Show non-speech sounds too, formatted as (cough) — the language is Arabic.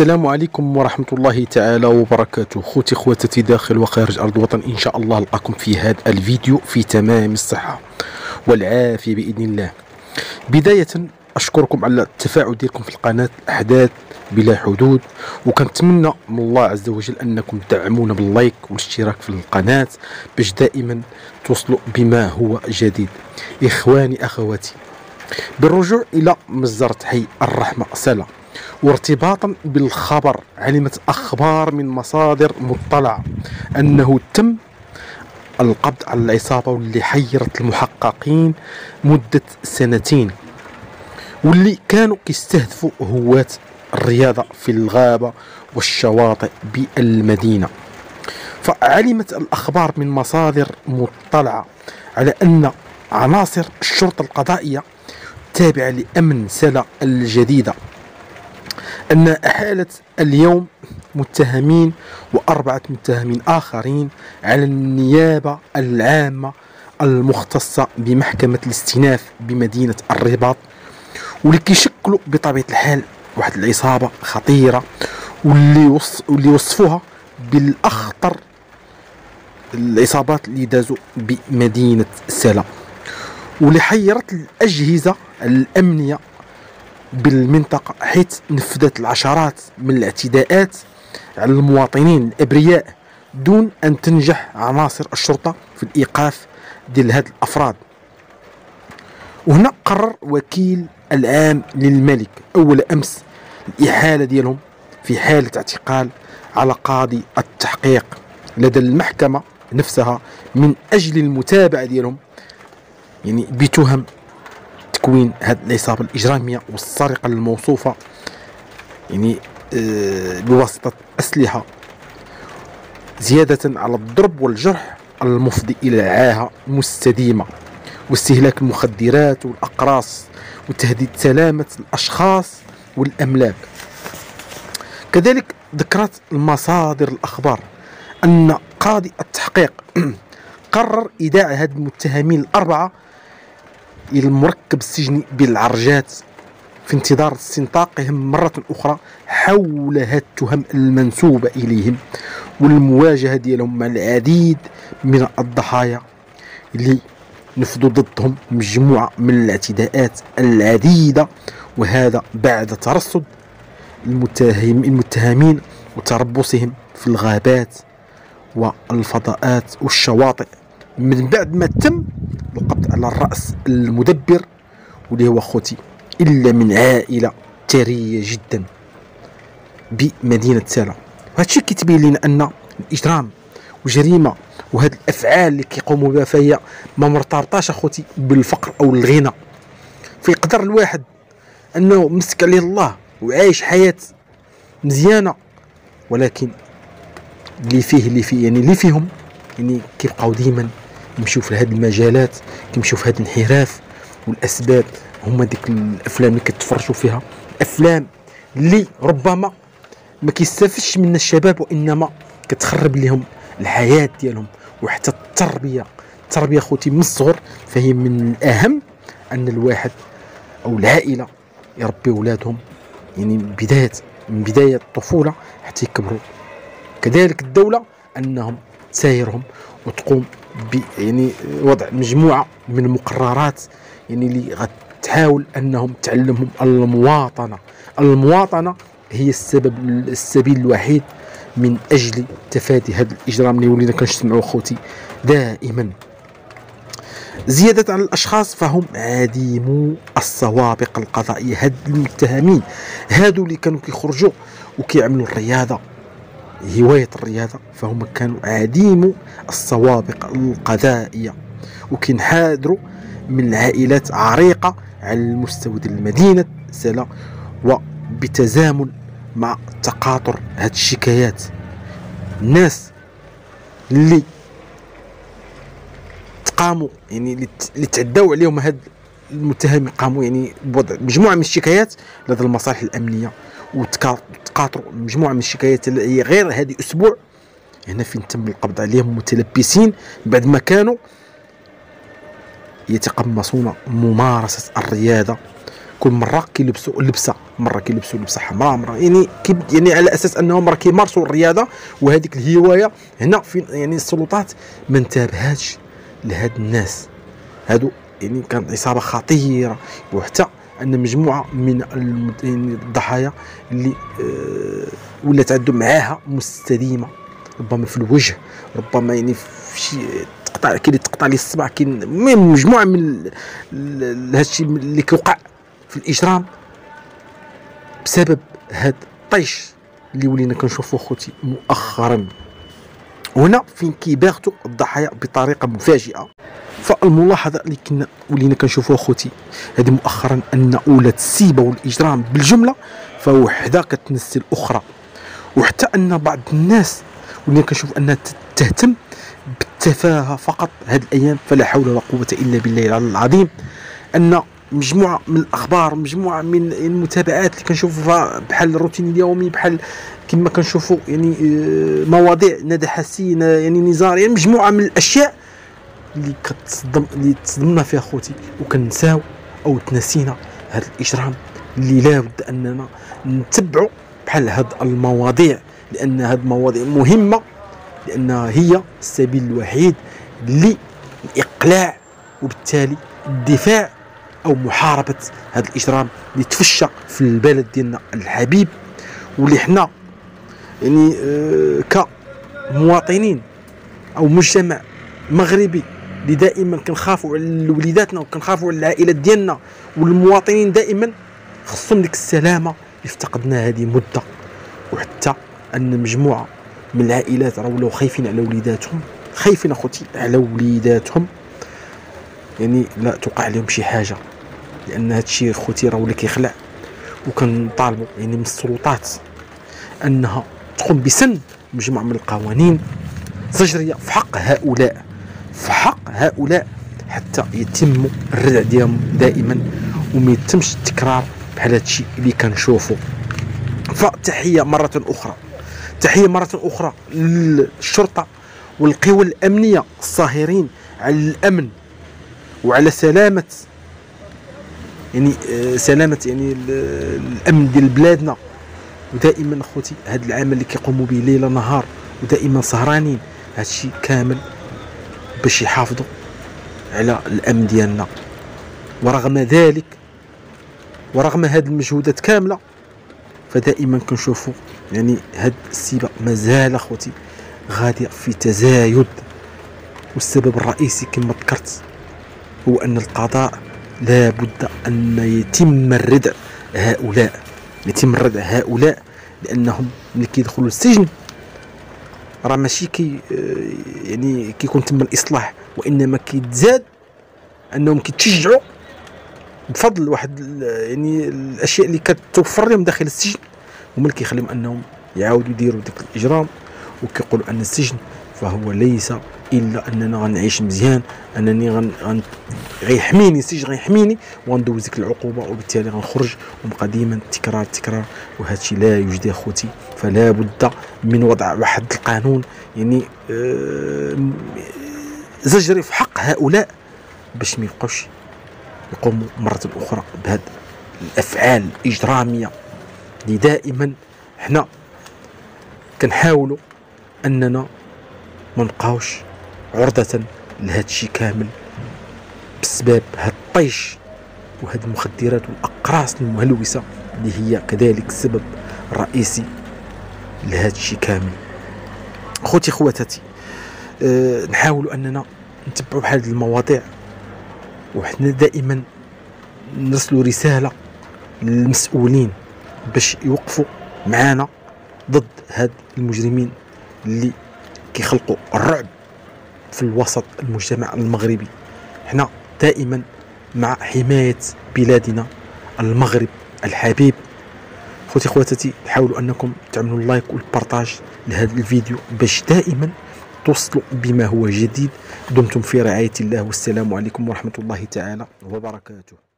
السلام عليكم ورحمة الله تعالى وبركاته. خوتي خواتتي داخل وخارج أرض الوطن إن شاء الله ألقاكم في هذا الفيديو في تمام الصحة والعافية بإذن الله. بداية أشكركم على التفاعل ديالكم في القناة أحداث بلا حدود وكنتمنى من الله عز وجل أنكم تدعمونا باللايك والاشتراك في القناة باش دائما توصلوا بما هو جديد. إخواني أخواتي بالرجوع إلى مزرعة حي الرحمة. سلا وارتباطا بالخبر علمت أخبار من مصادر مطلعة أنه تم القبض على العصابة واللي حيرت المحققين مدة سنتين واللي كانوا كيستهدفوا هواة الرياضة في الغابة والشواطئ بالمدينة. فعلمت الأخبار من مصادر مطلعة على أن عناصر الشرطة القضائية التابعة لأمن سلا الجديدة. أن أحالت اليوم متهمين وأربعة متهمين آخرين على النيابة العامة المختصة بمحكمة الاستئناف بمدينة الرباط واللي كيشكلوا بطبيعة الحال واحد العصابة خطيرة واللي وص... واللي وصفوها بالأخطر العصابات اللي دازوا بمدينة سلا. واللي حيرت الأجهزة الأمنية بالمنطقة حيث نفذت العشرات من الاعتداءات على المواطنين الأبرياء دون أن تنجح عناصر الشرطة في الإيقاف ديال هاد الأفراد. وهنا قرر وكيل العام للملك أول أمس الإحالة ديالهم في حالة اعتقال على قاضي التحقيق. لدى المحكمة نفسها من أجل المتابعة ديالهم يعني بتهم تكوين هذه العصابة الإجرامية والسرقة الموصوفة يعني آه، بواسطة أسلحة زيادة على الضرب والجرح المفضي إلى عاهة مستديمة واستهلاك المخدرات والأقراص وتهديد سلامة الأشخاص والأملاك. كذلك ذكرت المصادر الأخبار أن قاضي التحقيق (clears throat) قرر إيداع هاد المتهمين الأربعة إلى المركب السجني بالعرجات في انتظار استنطاقهم مرة أخرى حول هاد التهم المنسوبة إليهم والمواجهة ديالهم مع العديد من الضحايا اللي نفذوا ضدهم مجموعة من الاعتداءات العديدة وهذا بعد ترصد المتهم المتهمين وتربصهم في الغابات والفضاءات والشواطئ. من بعد ما تم القبض على الرأس المدبر واللي هو خوتي إلا من عائلة ثرية جدا بمدينة سالا وهذا الشيء كيتبين لنا أن الإجرام وجريمة وهذه الأفعال اللي كيقوموا بها فهي ما مرتبطاش أخوتي بالفقر أو الغنى. فيقدر الواحد أنه مسك عليه الله وعايش حياة مزيانة ولكن اللي فيه اللي فيه يعني اللي فيهم يعني كيبقاو ديما يمشيو في هذه المجالات كيمشيو في هذا الانحراف والأسباب. هما ديك الأفلام اللي كتفرجوا فيها. أفلام اللي ربما ما كيستافدش من الشباب وإنما كتخرب لهم الحياة ديالهم وحتى التربية. التربية خوتي من الصغر فهي من الأهم أن الواحد أو العائلة يربي اولادهم يعني بدايه من بداية الطفولة حتى يكبروا. كذلك الدولة أنهم تسايرهم وتقوم يعني وضع مجموعة من المقررات يعني اللي غتحاول أنهم تعلمهم المواطنة. المواطنة هي السبب السبيل الوحيد من أجل تفادي هذا الإجرام. اللي ولينا كنسمعوا خوتي دائما. زيادة على الأشخاص فهم عديمو السوابق القضائية. هاد المتهمين هادو اللي كانوا كيخرجوا وكيعملوا الرياضة. هواية الرياضة فهم كانوا عديم السوابق القضائية وكينحادروا من عائلات عريقة على المستوى ديال المدينة سلا وبتزامن مع تقاطر هاد الشكايات. الناس اللي تقاموا يعني اللي تعداو عليهم هاد المتهم قاموا يعني بوضع مجموعة من الشكايات لدى المصالح الأمنية. وتقاطروا مجموعة من الشكايات هي غير هذه أسبوع. هنا فين تم القبض عليهم متلبسين بعد ما كانوا يتقمصون ممارسة الرياضة. كل مرة كيلبسوا لبسة مرة كيلبسوا لبسة حمراء مرة يعني يعني على أساس أنهم راه كيمارسوا الرياضة. وهذيك الهواية هنا في يعني السلطات ما انتبهاتش لهاد الناس. هادو يعني كانت اصابه خطيرة وحتى ان مجموعة من الضحايا اللي آه ولات عندهم معاها مستديمة. ربما في الوجه ربما يعني في شي تقطع اللي تقطع لي الصبع كاين المهم مجموعة من هادشي اللي كيوقع في الإجرام بسبب هاد الطيش اللي ولينا كنشوفو خوتي مؤخرا. هنا فين كيباغتوا الضحايا بطريقة مفاجئة. فالملاحظة اللي كنا ولينا كنشوفوها خوتي هذه مؤخرا أن ولات السيبه والاجرام بالجملة فوحده كتنسي الأخرى. وحتى أن بعض الناس ولينا كنشوف أنها تهتم بالتفاهة فقط هذه الأيام فلا حول ولا قوة إلا بالله العظيم. أن مجموعة من الأخبار مجموعة من المتابعات اللي كنشوفها بحال الروتين اليومي بحال كما كنشوفوا يعني آه، مواضيع ندى حسين يعني نزار يعني مجموعة من الأشياء اللي كتصدم اللي تصدمنا فيها خوتي وكنساو أو تنسينا هذا الإجرام اللي لابد أننا نتبعوا بحال هاد المواضيع لأن هاد المواضيع مهمة لانها هي السبيل الوحيد للإقلاع وبالتالي الدفاع أو محاربة هذا الإجرام اللي تفشى في البلد ديالنا الحبيب. واللي حنا يعني آه كمواطنين أو مجتمع مغربي اللي دائما كنخافوا على وليداتنا وكنخافوا على العائلات ديالنا والمواطنين دائما خصهم ديك السلامة اللي افتقدناها هذه مدة. وحتى أن مجموعة من العائلات راه ولاو خايفين على وليداتهم خايفين أخوتي على وليداتهم يعني لا توقع لهم شي حاجة. لأن هذا الشيء خوتي راه ولا كيخلع. وكنطالبوا يعني من السلطات أنها تقوم بسن مجموعة من القوانين زجريه في حق هؤلاء. في حق هؤلاء حتى يتم الردع ديالهم دائما وما يتمش التكرار بحال هذا الشيء اللي كنشوفوا فتحية مرة أخرى. تحية مرة أخرى للشرطة والقوى الأمنية الصاهرين على الأمن وعلى سلامة يعني آه، سلامة يعني الأمن ديال بلادنا. ودائما أخوتي هذا العمل اللي كيقوموا به ليل نهار ودائما سهرانين هادشي كامل باش يحافظوا على الأمن ديالنا. ورغم ذلك ورغم هذه المجهودات كاملة فدائما كنشوفوا يعني هاد السيبة مازال أخوتي غادية في تزايد. والسبب الرئيسي كما ذكرت هو أن القضاء لابد أن يتم الردع هؤلاء. يتم الردع هؤلاء لأنهم ملي كيدخلوا السجن راه ماشي كي يعني كيكون تم الإصلاح وإنما كيتزاد أنهم كيتشجعوا بفضل واحد يعني الأشياء اللي كتوفر لهم داخل السجن هما اللي كيخليهم أنهم يعاودوا يديروا ديك الإجرام وكيقولوا أن السجن فهو ليس إلا أننا غنعيش مزيان أنني غن, غيحميني السجن غيحميني وغندوز ديك العقوبة وبالتالي غنخرج ونبقى ديما تكرار تكرار وهذا الشيء لا يوجد يا خوتي. فلا بد من وضع واحد القانون يعني آه زجري في حق هؤلاء باش ما يبقاوش يقوموا مرة أخرى بهذه الأفعال الإجرامية اللي دائما حنا كنحاولوا أننا ما نبقاوش عرضة لهذا الشيء كامل بسبب هاد الطيش وهاد المخدرات والأقراص المهلوسة اللي هي كذلك السبب الرئيسي لهذا الشيء كامل. خوتي خواتاتي أه نحاولوا أننا نتبعوا بحال المواضيع وحنا دائما نرسلوا رسالة للمسؤولين باش يوقفوا معنا ضد هاد المجرمين اللي كيخلقوا الرعب. في الوسط المجتمع المغربي. حنا دائما مع حماية بلادنا المغرب الحبيب. خوتي خواتاتي حاولوا أنكم تعملوا اللايك والبارطاج لهذا الفيديو باش دائما توصلوا بما هو جديد. دمتم في رعاية الله والسلام عليكم ورحمة الله تعالى وبركاته.